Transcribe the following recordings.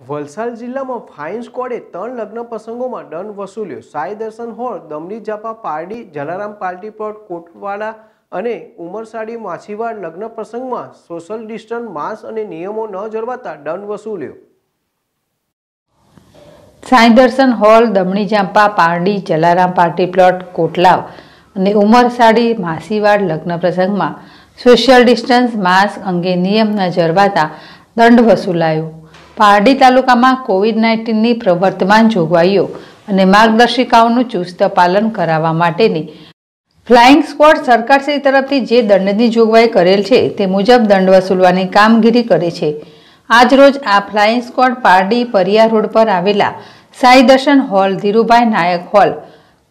વલસાડ જિલ્લામાં ફાઇન સ્ક્વોડે ત્રણ લગ્ન પ્રસંગોમાં દંડ વસૂલ્યો. Sai Darshan hall Damni Jampa Pardi, Jalaram party plot, Kotwada અને ઉમરસાડી માછીવાડ લગ્ન પ્રસંગમાં સોશિયલ ડિસ્ટન્સ માસ્ક અને નિયમો ન જળવાતા દંડ વસૂલ્યો. Sai Darshan hall, Damni Jampa Pardi, Jalaram party plot, Kotlav અને ઉમરસાડી માસીવાડ લગ્ન પ્રસંગમાં સોશિયલ ડિસ્ટન્સ માસ્ક અંગે નિયમ ન જળવાતા દંડ વસૂલાયો. પારડી તાલુકામાં કોવિડ નાઇન્ટીનની પ્રવર્તમાન જોગવાઈઓ અને માર્ગદર્શિકાઓનું ચુસ્ત પાલન કરાવવા માટેની ફ્લાઇંગ સ્ક્વોડ સરકારશ્રી તરફથી જે દંડની જોગવાઈ કરેલ છે તે મુજબ દંડ વસૂલવાની કામગીરી કરે છે. આજરોજ આ flying squad Pardi Pariya road પર આવેલા સાઈ દર્શન હોલ, ધીરુભાઈ નાયક હોલ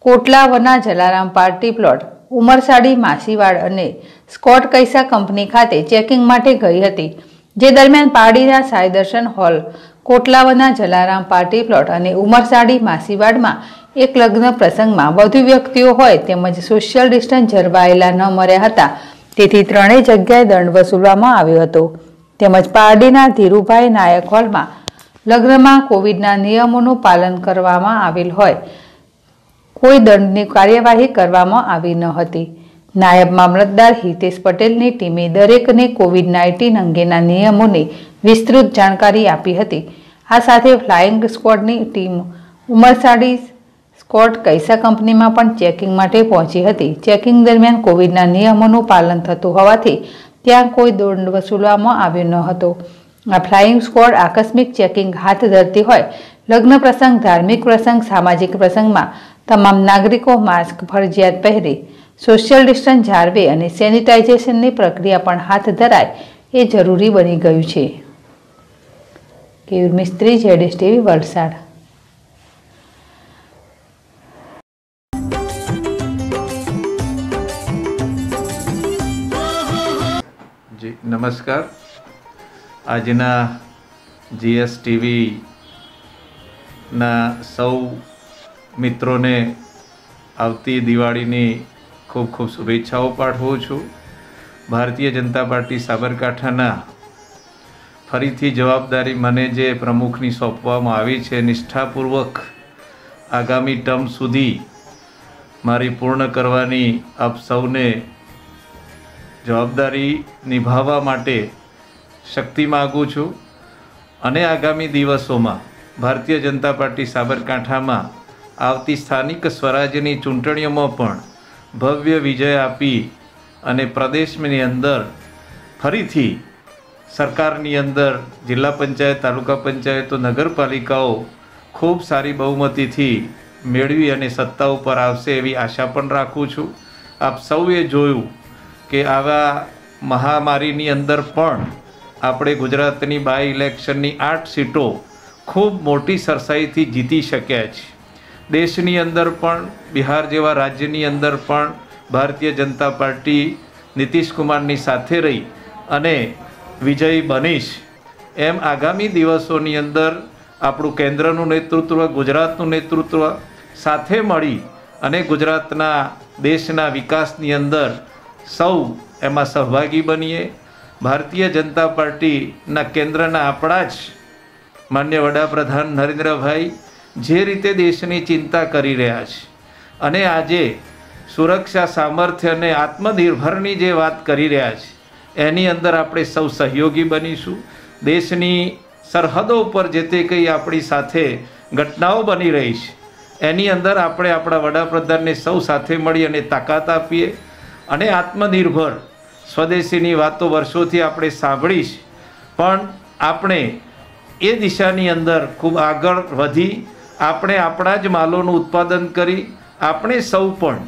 કોટલાવના જલારામ પાર્ટી પ્લોટ, ઉમરસાડી, માસીવાડ અને સ્કોટ કૈસા કંપની ખાતે ચેકિંગ માટે ગઈ હતી. જે દરમિયાન પારડીના સાઈ દર્શન હોલ, કોટલાવના જલારામ પાર્ટી પ્લોટ અને ઉમરસાડી માસીવાડમાં એક લગ્ન પ્રસંગમાં વધુ વ્યક્તિઓ હોય તેમજ સોશિયલ ડિસ્ટન્સ જળવાયેલા ન મળ્યા હતા. તેથી ત્રણેય જગ્યાએ દંડ વસૂલવામાં આવ્યો હતો. તેમજ પારડીના ધીરુભાઈ નાયક હોલમાં લગ્નમાં કોવિડના નિયમોનું પાલન કરવામાં આવેલ હોય. કોઈ દંડની કાર્યવાહી કરવામાં આવી ન હતી. નાયબ મામલતદાર હિતેશ પટેલની ટીમે દરેકને કોવિડ નાઇન્ટીન અંગેના નિયમોની વિસ્તૃત જાણકારી આપી હતી. આ સાથે ફ્લાઇંગ સ્ક્વોડની ટીમ ઉમરસાડી સ્કોટ કૈસા કંપનીમાં પણ ચેકિંગ માટે પહોંચી હતી. ચેકિંગ દરમિયાન કોવિડના નિયમોનું પાલન થતું હોવાથી ત્યાં કોઈ દંડ વસૂલવામાં આવ્યો ન હતો. આ ફ્લાઇંગ સ્કોડ આકસ્મિક ચેકિંગ હાથ ધરતી હોય, લગ્ન પ્રસંગ, ધાર્મિક પ્રસંગ, સામાજિક પ્રસંગમાં તમામ નાગરિકો માસ્ક ફરજિયાત પહેરી સોશિયલ ડિસ્ટન્સ જાળવે અને સેનિટાઇઝેશનની પ્રક્રિયા પણ હાથ ધરાય એ જરૂરી બની ગયું છે. કેયુર મિસ્ત્રી જેડેસ ટીવી, વલસાડ. જી, નમસ્કાર. આજના જીએસ ટીવીના સૌ મિત્રોને આવતી દિવાળીની ખૂબ ખૂબ શુભેચ્છાઓ પાઠવું છું. ભારતીય જનતા પાર્ટી સાબરકાંઠાના ફરીથી જવાબદારી મને જે પ્રમુખની સોંપવામાં આવી છે, નિષ્ઠાપૂર્વક આગામી ટર્મ સુધી મારી પૂર્ણ કરવાની આપ સૌને જવાબદારી નિભાવવા માટે શક્તિ માગું છું. અને આગામી દિવસોમાં ભારતીય જનતા પાર્ટી સાબરકાંઠામાં આવતી સ્થાનિક સ્વરાજ્યની ચૂંટણીઓમાં પણ ભવ્ય વિજય આપી અને પ્રદેશની અંદર ફરીથી સરકારની અંદર જિલ્લા પંચાયત, તાલુકા પંચાયતો નગરપાલિકાઓ ખૂબ સારી બહુમતીથી મેળવી અને સત્તા ઉપર આવશે એવી આશા પણ રાખું છું. આપ સૌએ જોયું કે આવા મહામારીની અંદર પણ આપણે ગુજરાતની બાય ઇલેક્શનની આઠ સીટો ખૂબ મોટી સરસાઈથી જીતી શક્યા છે દેશની અંદર પણ, બિહાર જેવા રાજ્યની અંદર પણ ભારતીય જનતા પાર્ટી નીતિશ કુમારની સાથે રહી અને વિજયી બનીશ. એમ આગામી દિવસોની અંદર આપણું કેન્દ્રનું નેતૃત્વ, ગુજરાતનું નેતૃત્વ સાથે મળી અને ગુજરાતના દેશના વિકાસની અંદર સૌ એમાં સહભાગી બનીએ. ભારતીય જનતા પાર્ટીના કેન્દ્રના આપણા જ માન્ય વડાપ્રધાન નરેન્દ્રભાઈ જે રીતે દેશની ચિંતા કરી રહ્યા છે. અને આજે સુરક્ષા, સામર્થ્ય અને આત્મનિર્ભરની જે વાત કરી રહ્યા છે, એની અંદર આપણે સૌ સહયોગી બનીશું. દેશની સરહદો ઉપર જે તે કંઈ આપણી સાથે ઘટનાઓ બની રહી છે, એની અંદર આપણે આપણા વડાપ્રધાનને સૌ સાથે મળી અને તાકાત આપીએ. અને આત્મનિર્ભર સ્વદેશીની વાતો વર્ષોથી આપણે સાંભળી છે. પણ આપણે એ દિશાની અંદર ખૂબ આગળ વધી આપણે આપણા જ માલોનું ઉત્પાદન કરી આપણે સૌ પણ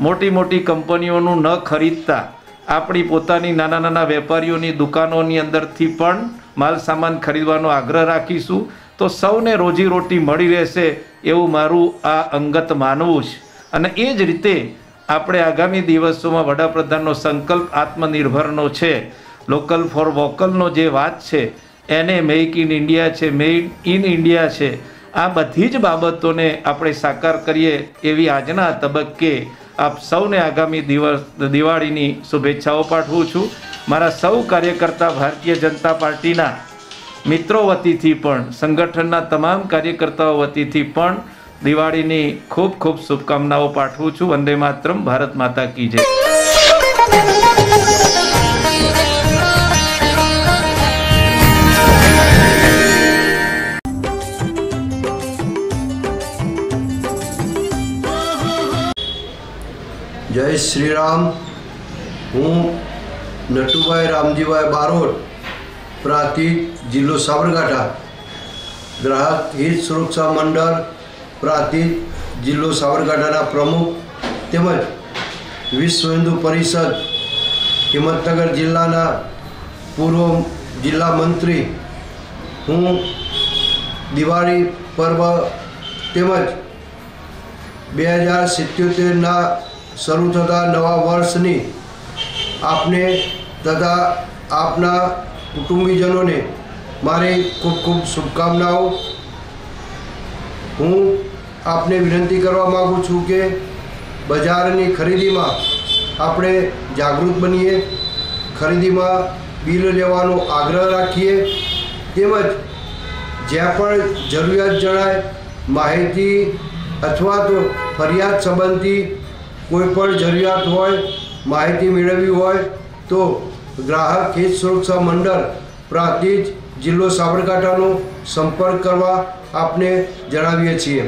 મોટી મોટી કંપનીઓનું ન ખરીદતા આપણી પોતાની નાના નાના વેપારીઓની દુકાનોની અંદરથી પણ માલ સામાન ખરીદવાનો આગ્રહ રાખીશું. તો સૌને રોજીરોટી મળી રહેશે એવું મારું આ અંગત માનવું છે. અને એ જ રીતે આપણે આગામી દિવસોમાં વડાપ્રધાનનો સંકલ્પ આત્મનિર્ભરનો છે. લોકલ ફોર વોકલનો જે વાત છે, એને મેક ઇન ઇન્ડિયા છે મેડ ઇન ઇન્ડિયા છે. આ બધી જ બાબતોને આપણે સાકાર કરીએ એવી આજના તબક્કે આપ સૌને આગામી દિવસ, દિવાળીની શુભેચ્છાઓ પાઠવું છું. મારા સૌ કાર્યકર્તા ભારતીય જનતા પાર્ટીના મિત્રો વતીથી પણ, સંગઠનના તમામ કાર્યકર્તાઓ વતીથી પણ દિવાળીની ખૂબ ખૂબ શુભકામનાઓ પાઠવું છું. વંદે માતરમ, ભારત માતા કી જય. જય શ્રી રામ હું નટુભાઈ રામજીભાઈ બારોટ, પ્રાંતિજ જિલ્લો સાબરકાંઠા. ગ્રાહક હિત સુરક્ષા મંડળ, પ્રાંતિજ જિલ્લો સાબરકાંઠાના પ્રમુખ તેમજ વિશ્વ હિન્દુ પરિષદ, હિંમતનગર જિલ્લાના પૂર્વ જિલ્લા મંત્રી. હું દિવાળી પર્વ તેમજ બે હજાર સિત્યોતેરના શરૂ થતા નવા વર્ષની આપને તથા આપના કુટુંબીજનોને મારી ખૂબ ખૂબ શુભકામનાઓ. હું આપને વિનંતી કરવા માગું છું કે બજારની ખરીદીમાં આપણે જાગૃત બનીએ, ખરીદીમાં બિલ લેવાનો આગ્રહ રાખીએ, તેમજ જ્યાં પણ જરૂરિયાત જણાય માહિતી અથવા તો ફરિયાદ સંબંધી કોઈ પણ જરૂરિયાત હોય, માહિતી મેળવવી હોય, તો ગ્રાહક હિત સુરક્ષા મંડળ પ્રાંતિજ જિલ્લો સાબરકાંઠાનો સંપર્ક કરવા આપને જણાવીએ છીએ.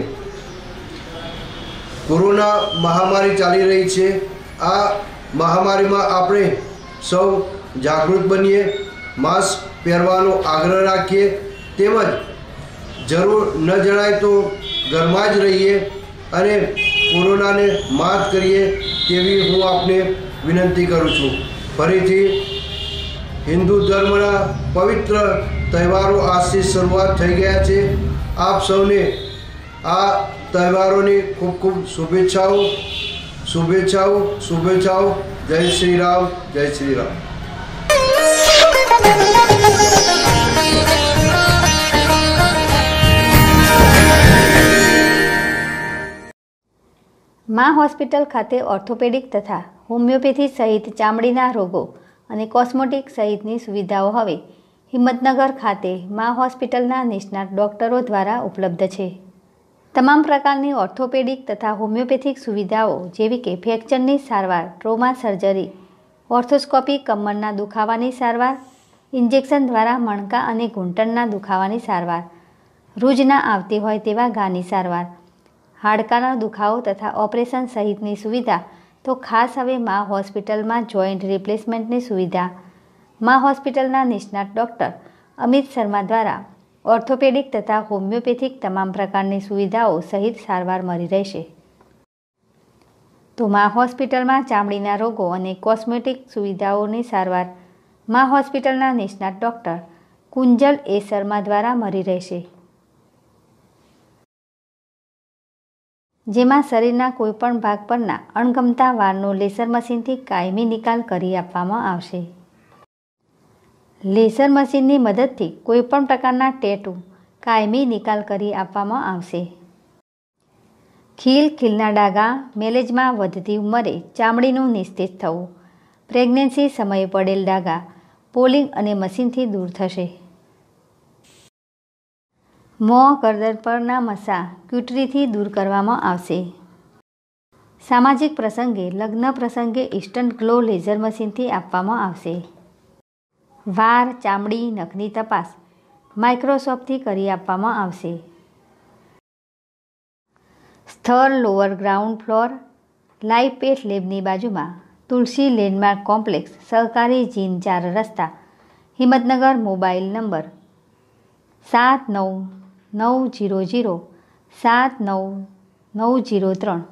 કોરોના મહામારી ચાલી રહી છે. આ મહામારીમાં આપણે સૌ જાગૃત બનીએ, માસ્ક પહેરવાનો આગ્રહ રાખીએ, તેમજ જરૂર ન જણાય તો ઘરમાં જ રહીએ અને કોરોનાને માત કરીએ તેવી હું આપને વિનંતી કરું છું. ફરીથી હિન્દુ ધર્મના પવિત્ર તહેવારો આજથી શરૂઆત થઈ ગયા છે. આપ સૌને આ તહેવારોની ખૂબ ખૂબ શુભેચ્છાઓ. શુભેચ્છાઓ શુભેચ્છાઓ. જય શ્રી રામ, જય શ્રી રામ. મા હોસ્પિટલ ખાતે ઓર્થોપેડિક તથા હોમિયોપેથી સહિત ચામડીના રોગો અને કોસ્મેટિક સહિતની સુવિધાઓ હવે હિંમતનગર ખાતે મા હોસ્પિટલના નિષ્ણાત ડોક્ટરો દ્વારા ઉપલબ્ધ છે. તમામ પ્રકારની ઓર્થોપેડિક તથા હોમિયોપેથિક સુવિધાઓ જેવી કે ફ્રેક્ચરની સારવાર, ટ્રોમા સર્જરી ઓર્થોસ્કોપી કમરના દુખાવાની સારવાર, ઇન્જેક્શન દ્વારા મણકા અને ઘૂંટણના દુખાવાની સારવાર, રૂજના આવતી હોય તેવા ગાની સારવાર હાડકાનો દુખાવો તથા ઓપરેશન સહિતની સુવિધા, તો ખાસ હવે મા હોસ્પિટલમાં જોઈન્ટ રિપ્લેસમેન્ટની સુવિધા. મા હોસ્પિટલના નિષ્ણાત ડૉક્ટર અમિત શર્મા દ્વારા ઓર્થોપેડિક તથા હોમિયોપેથિક તમામ પ્રકારની સુવિધાઓ સહિત સારવાર મળી રહેશે. તો મા હોસ્પિટલમાં ચામડીના રોગો અને કોસ્મેટિક સુવિધાઓની સારવાર મા હોસ્પિટલના નિષ્ણાત ડૉક્ટર કુંજલ એ શર્મા દ્વારા મળી રહેશે. જેમાં શરીરના કોઈપણ ભાગ પરના અણગમતા વારનો લેસર મશીનથી કાયમી નિકાલ કરી આપવામાં આવશે. લેસર મશીનની મદદથી કોઈપણ પ્રકારના ટેટુ કાયમી નિકાલ કરી આપવામાં આવશે. ખીલ ખીલના ડાઘા મેલેજમાં વધતી ઉંમરે ચામડીનું નિસ્તેજ થવું. પ્રેગ્નન્સી સમયે પડેલ ડાઘા પોલિંગ અને મશીનથી દૂર થશે. મોં કરદર પરના મસા ક્યુટરીથી દૂર કરવામાં આવશે. સામાજિક પ્રસંગે, લગ્ન પ્રસંગે ઇન્સ્ટન્ટ ગ્લો લેઝર મશીનથી આપવામાં આવશે. વાર, ચામડી, નખની તપાસ માઇક્રોસોફ્ટથી કરી આપવામાં આવશે. સ્થળ, lower ground floor, live pet લેબની બાજુમાં, તુલસી લેન્ડમાર્ક કોમ્પ્લેક્સ, સહકારી જીન ચાર રસ્તા, હિંમતનગર મોબાઈલ નંબર સાત નવ નવ જીરો જીરો સાત નવ નવ જીરો ત્રણ.